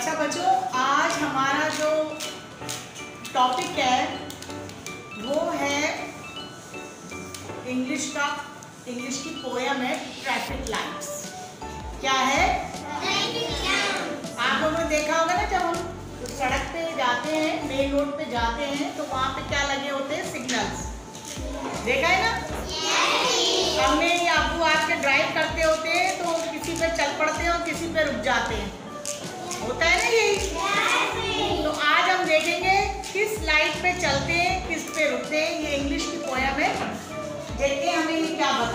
अच्छा बच्चों आज हमारा जो टॉपिक है वो है इंग्लिश का इंग्लिश की पोयम है ट्रैफ़िक लाइट्स क्या है? आप लोगों ने देखा होगा ना जब हम सड़क पे जाते हैं मेन रोड पे जाते हैं तो वहाँ पे क्या लगे होते हैं? सिग्नल्स देखा है ना? हमने अबू आज के ड्राइव करते होते हैं तो किसी पे चल पड़ते हैं और किसी पे रुक जाते हैं। होता है ना यही तो आज हम देखेंगे किस लाइट पे चलते हैं, किस पे रुकते हैं, ये इंग्लिश की पोयम है। देखते हैं हमें ये क्या बता